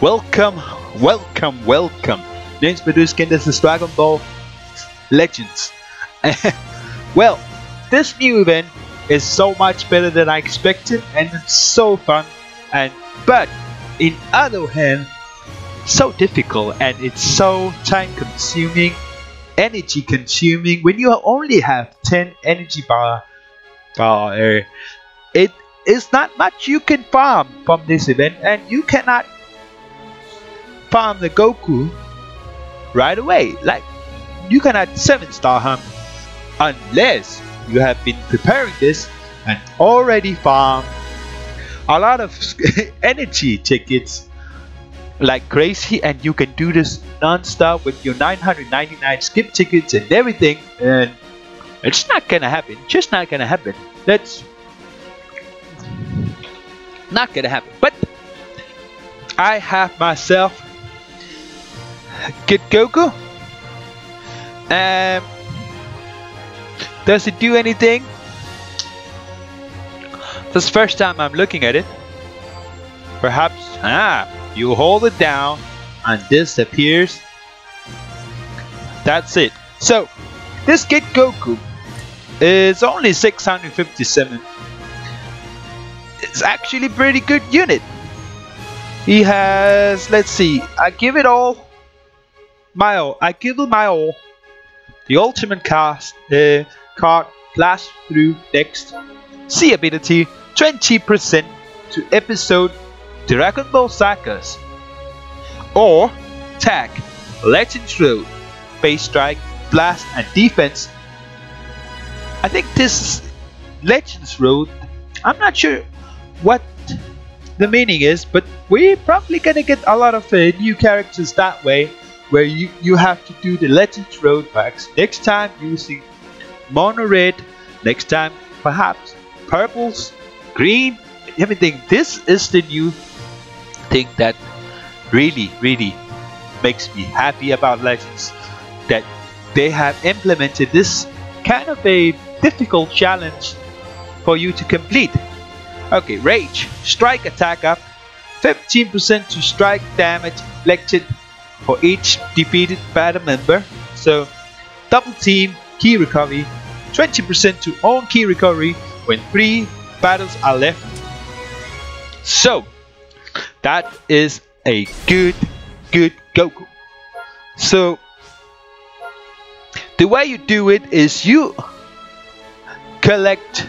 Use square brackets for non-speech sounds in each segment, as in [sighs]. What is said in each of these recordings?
Welcome, welcome, welcome. Name's Meduskin, this is Dragon Ball Legends. [laughs] well, this new event is so much better than I expected and it's so fun and but in other hand so difficult and it's so time consuming energy consuming when you only have 10 energy bar bar uh, it is not much you can farm from this event and you cannot farm the Goku right away. Like you cannot 7 star him unless you have been preparing this and already farmed a lot of [laughs] energy tickets like crazy and you can do this non-stop with your 999 skip tickets and everything and it's not gonna happen just not gonna happen. That's not gonna happen. But I have myself Good Goku? Um does it do anything? This first time I'm looking at it. Perhaps ah you hold it down and this appears that's it. So this Kid Goku is only 657 it's actually pretty good unit. He has let's see I give it all all I give it my all the ultimate cast uh, card blast through next C ability 20% to episode Dragon Ball Sagas. Or tag Legends Road base strike blast and defense. I think this Legends Road I'm not sure what the meaning is but we're probably gonna get a lot of uh, new characters that way where you, you have to do the Legends Road packs next time using mono red next time perhaps purples green everything. This is the new thing that really really makes me happy about legends that they have implemented this kind of a difficult challenge for you to complete. Okay rage strike attack up 15% to strike damage inflicted for each defeated battle member so double team key recovery 20% to own key recovery when 3 battles are left. So, that is a good, good Goku. So, the way you do it is you collect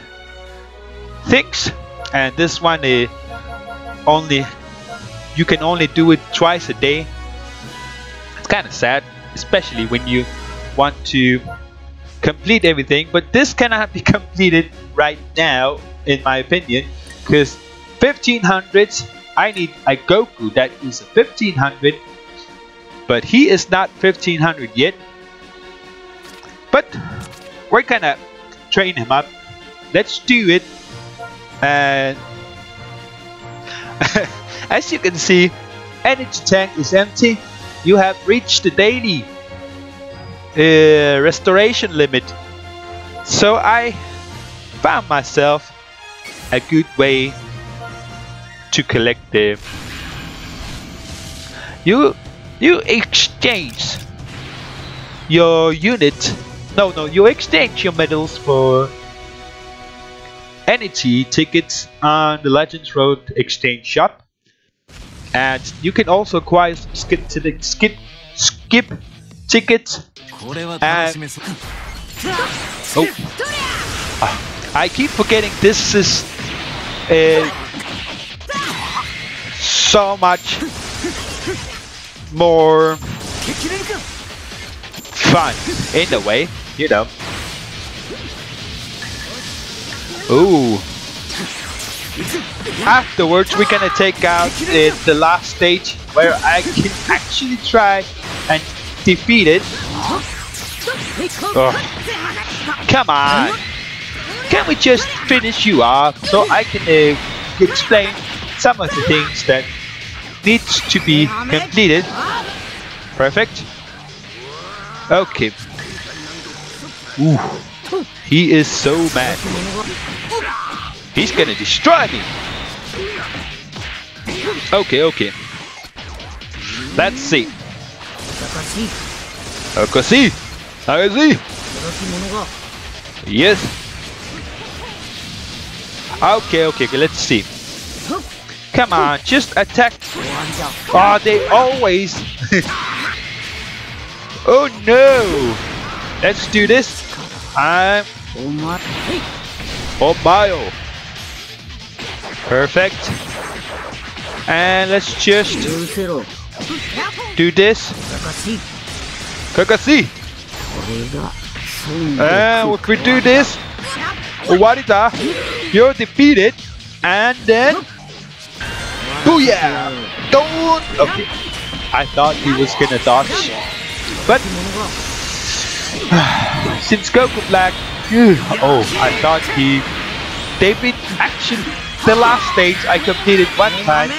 things, and this one is only you can only do it twice a day. Kind of sad, especially when you want to complete everything but this cannot be [laughs] completed right now in my opinion because 1500 I need a Goku that is a 1500 but he is not 1500 yet. But we're gonna train him up. Let's do it. And [laughs] as you can see energy tank is empty you have reached the daily uh, restoration limit. So I found myself a good way to collect them. You you exchange your unit. No, no, you exchange your medals for energy tickets on the Legends Road exchange shop. And you can also acquire skip, skip, skip tickets and oh, I keep forgetting this is uh, so much more fun in a way, you know. Ooh. Afterwards, we're gonna take out uh, the last stage where I can actually try and defeat it Oh. Come on! Can we just finish you off so I can uh, explain some of the things that needs to be completed? Perfect. Okay. Ooh. He is so mad. He's gonna destroy me! Okay, okay. Let's see. Akosi! Akosi! Yes! Okay, okay, okay, let's see. Come on, just attack! Oh, they always... [laughs] oh no! Let's do this! I'm... bio Perfect. And let's just do this. Kakasi! And if we do this, Owarita, you're defeated. And then... Booyah! Don't... Okay. I thought he was gonna dodge. But... [sighs] Since Goku Black... [sighs] Oh, I thought he... They've actually the last stage I completed one time,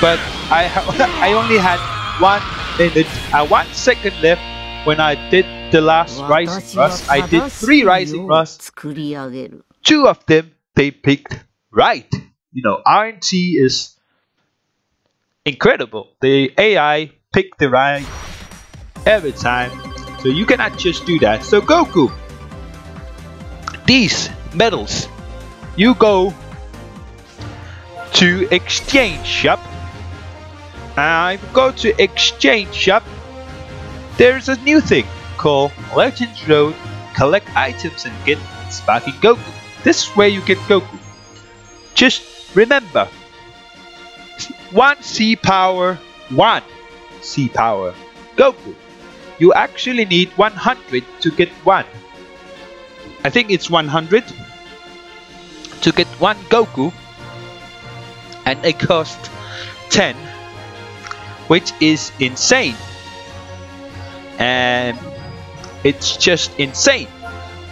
but I [laughs] I only had one minute, uh, one second left when I did the last Rising Rush. I did three Rising Rush. Two of them they picked right. You know, RNG is incredible. The AI picked the right every time, so you cannot just do that. So Goku, these medals, you go to exchange shop. I go to exchange shop. There's a new thing called Legends Road. Collect items and get Sparking Goku. This is where you get Goku. Just remember, one C power, one C power Goku. You actually need 100 to get one. I think it's 100 to get one Goku, and it costs 10, which is insane. And it's just insane.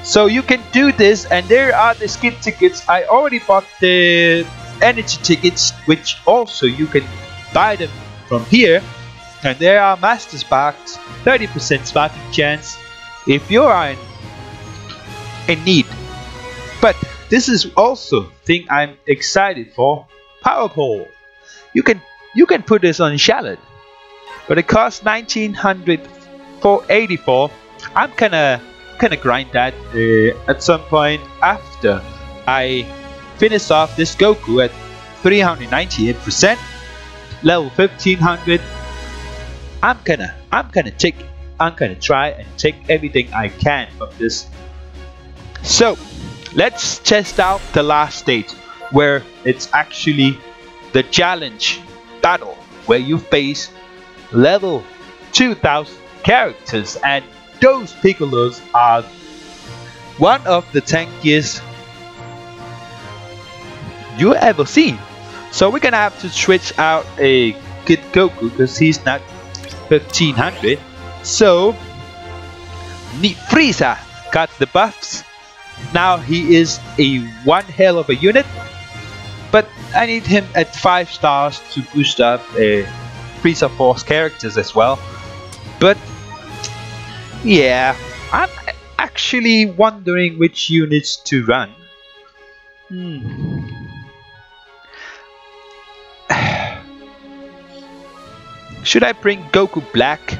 So you can do this, and there are the skin tickets. I already bought the energy tickets, which also you can buy them from here. And there are master sparks, 30% sparking chance if you are in, in need. But this is also thing I'm excited for. Power pole. You can you can put this on Charlotte, but it costs 1900 for 84. I'm gonna kinda grind that uh, at some point after I finish off this Goku at 398%, level 1500. I'm gonna I'm gonna take I'm gonna try and take everything I can from this. So let's test out the last stage where it's actually the challenge battle where you face level 2000 characters and those Piccolos are one of the tankiest you ever seen. So we're gonna have to switch out a Kid Goku because he's not 1500. So Neat Frieza got the buffs. Now he is a one hell of a unit. I need him at 5 stars to boost up uh, Frieza Force characters as well. But yeah, I'm actually wondering which units to run. Hmm. [sighs] Should I bring Goku Black?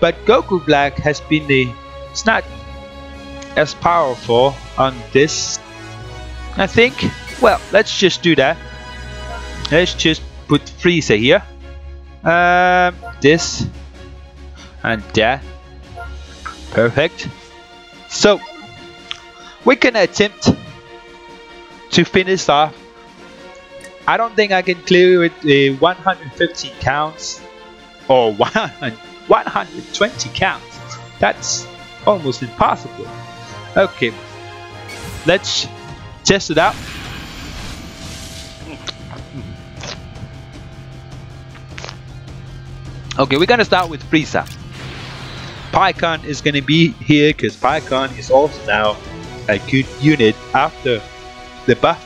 But Goku Black has been a. It's not as powerful on this. I think. Well, let's just do that. Let's just put Frieza here. Um, this and that. Perfect. So we can attempt to finish off. I don't think I can clear it uh, 115 counts or [laughs] 100 120 counts. That's almost impossible. Okay, let's test it out. Okay, we're gonna start with Frieza. Pikkon is gonna be here because Pikkon is also now a good unit after the buff.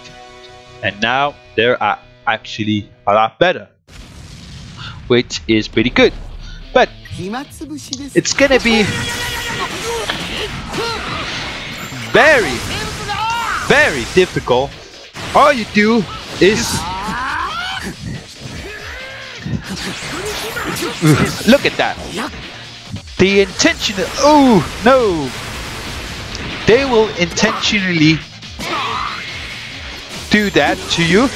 And now there are actually a lot better. Which is pretty good. But it's gonna be very, very difficult. All you do is [laughs] [laughs] Look at that. The intentional. Oh no. They will intentionally do that to you.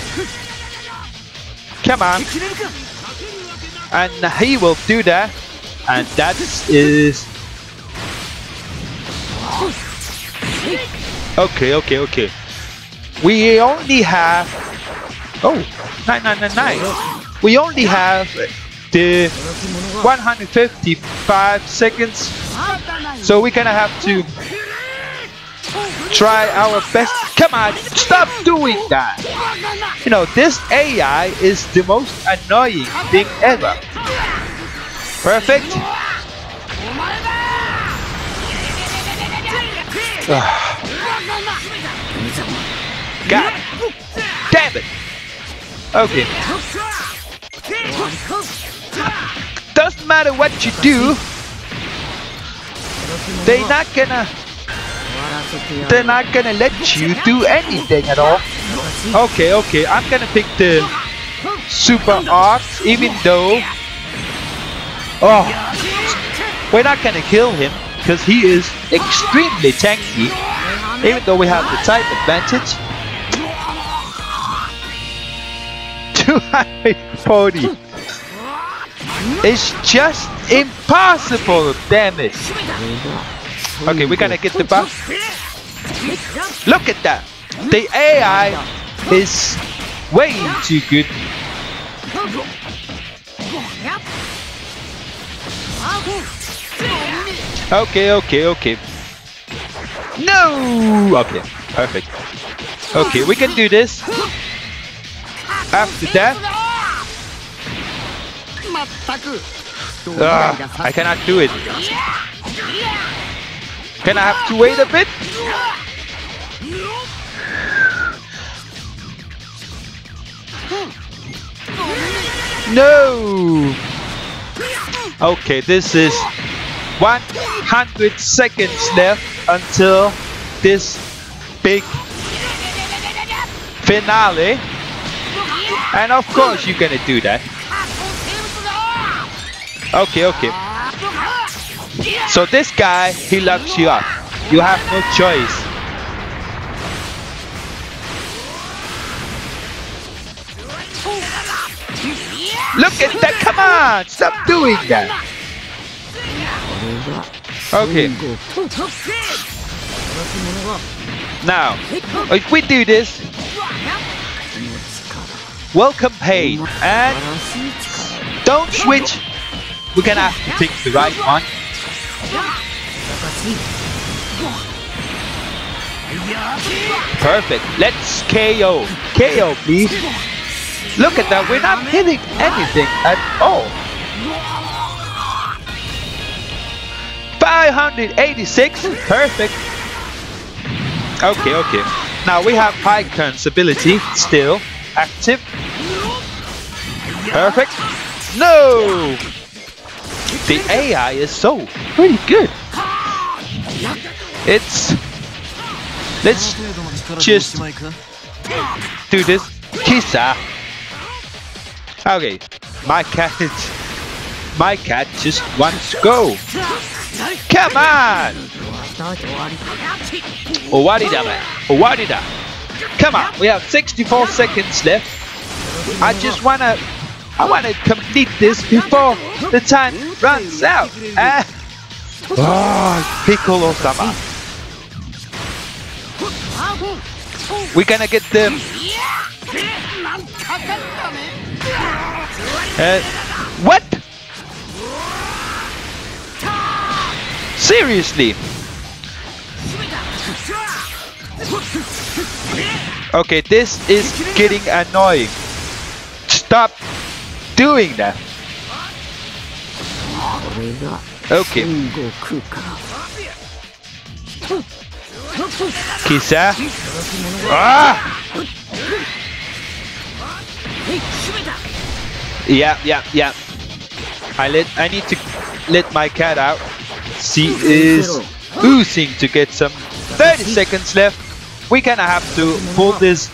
Come on. And he will do that. And that is. Okay, okay, okay. We only have. Oh, 9999. We only have the 155 seconds. So we're gonna have to try our best. Come on, stop doing that. You know, this AI is the most annoying thing ever. Perfect. Ah. God damn it. Okay. Doesn't matter what you do, they're not gonna they're not gonna let you do anything at all. Okay, okay, I'm gonna pick the super ox even though Oh we're not gonna kill him because he is extremely tanky even though we have the type advantage [laughs] 240 it's just impossible damn it okay we're gonna get the buff look at that the AI is way too good Okay, okay, okay. No! Okay, perfect. Okay, we can do this. After that. Ah, I cannot do it. Can I have to wait a bit? No! Okay, this is 100 seconds left until this big finale. And of course you're gonna do that. Okay, okay. So this guy, he locks you up. You have no choice. Look at that, come on! Stop doing that! Okay. Now, if we do this, welcome pain, and don't switch. We're gonna have to pick the right one. Perfect. Let's KO. KO, please. Look at that. We're not hitting anything at all. 586. Perfect. Okay, okay. Now we have Pikkon's ability still active. Perfect. No! The AI is so pretty good. It's... Let's just do this. Kisa. Okay, my cat My cat just wants to go. Come on! Owarida man. Owarida. Come on, we have 64 seconds left. I just wanna I wanna complete this before the time runs out. Ah. Oh, Piccolo sama. We're gonna get them. Uh, what? Seriously? Okay, this is getting annoying. Stop doing that. Ok. Kisa. Ah Yeah, yeah, yeah. I let I need to let my cat out. She is oozing to get some 30 seconds left. We kinda have to pull this.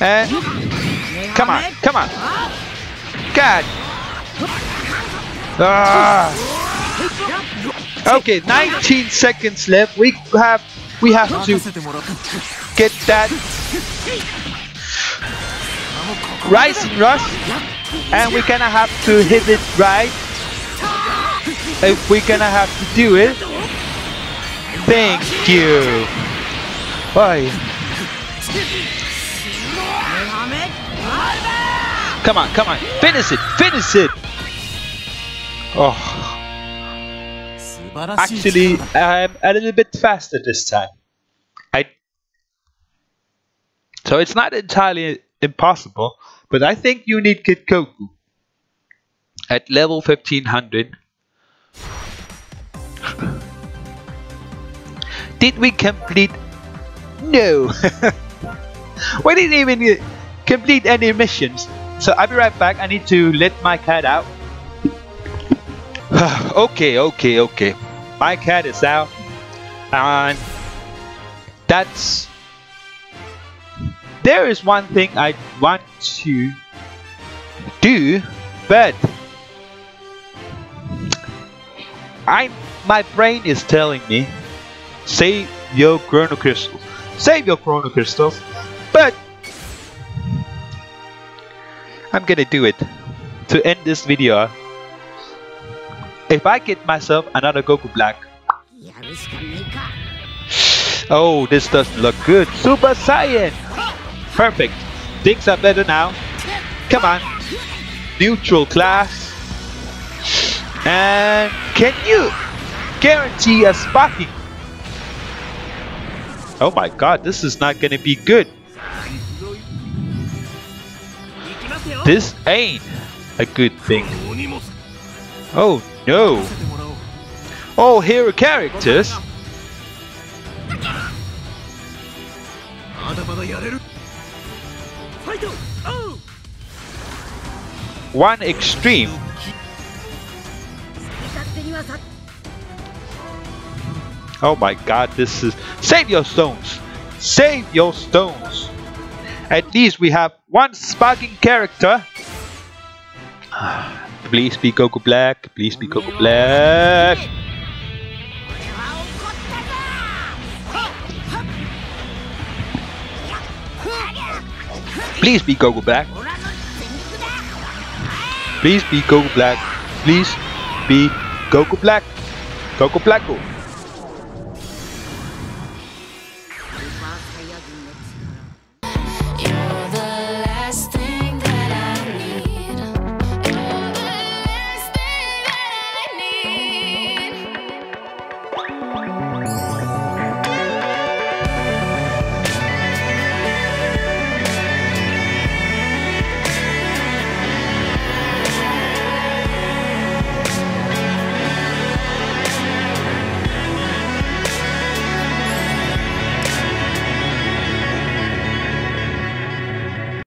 And Come on, come on. God. Ah. Okay, 19 seconds left. We have we have to get that rising rush, and we're gonna have to hit it right. If we're gonna have to do it. Thank you. Bye. Come on, come on. Finish it. Finish it. Oh. Actually, I'm a little bit faster this time. I So it's not entirely impossible, but I think you need Kid Goku at level 1500. [laughs] did we complete? No. [laughs] we didn't even complete any missions. So I'll be right back. I need to let my cat out. [sighs] okay, okay, okay. My cat is out. And that's. There is one thing I want to do, but I my brain is telling me save your chrono crystals. Save your chrono crystals. But I'm gonna do it. To end this video, if I get myself another Goku Black. Oh, this doesn't look good. Super Saiyan! Perfect. Things are better now. Come on. Neutral class. And can you guarantee a Spotty? Oh my god, this is not gonna be good. This ain't a good thing. Oh no! All hero characters? One extreme. Oh my god, this is... Save your stones! Save your stones! At least we have one sparking character. [sighs] Please be Goku Black. Please be Goku Black. Please be Goku Black. Please be Goku Black. Please be Goku Black. Goku Blacko.